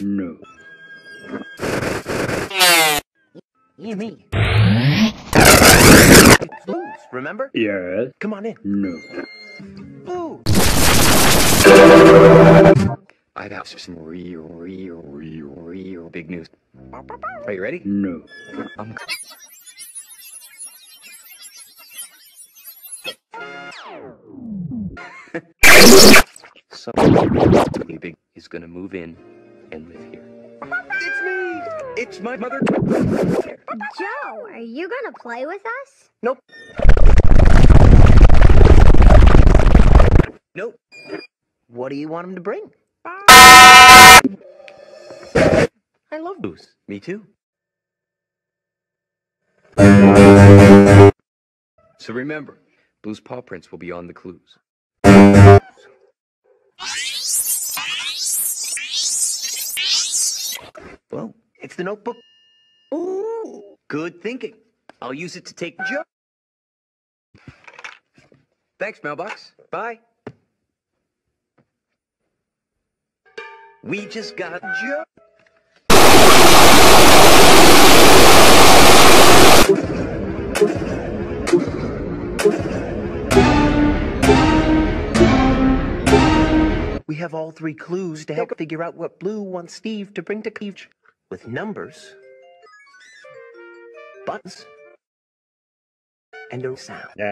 No. You me. Blues, remember? Yes. Come on in. No. Blues. I got some real, real, real, real big news. Are you ready? No. I'm Somebody big is gonna move in and live here. It's me! It's my mother. Joe, are you gonna play with us? Nope. Nope. What do you want him to bring? I love blues. Me too. So remember, Blue's paw prints will be on the clues. Well, it's the notebook. Ooh, good thinking. I'll use it to take Joe. Thanks, mailbox. Bye. We just got Joe. We have all three clues to help figure out what Blue wants Steve to bring to Cleave with numbers, buttons, and a sound. We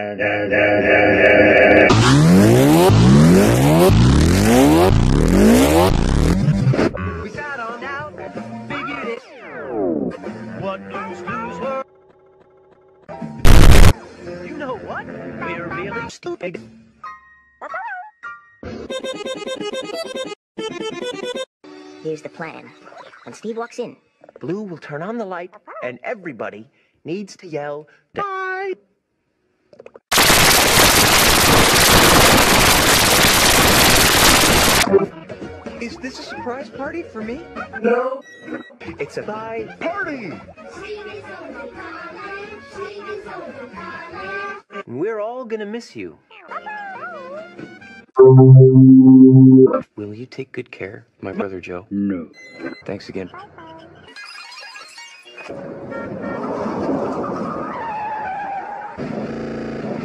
got on out, figured it. What news clues were? You know what? We're really stupid. Here's the plan. When Steve walks in, Blue will turn on the light, and everybody needs to yell, Die! Is this a surprise party for me? No. It's a bye party! We're all gonna miss you. Will you take good care, my brother Joe? No. Thanks again.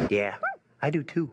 Yeah, I do too.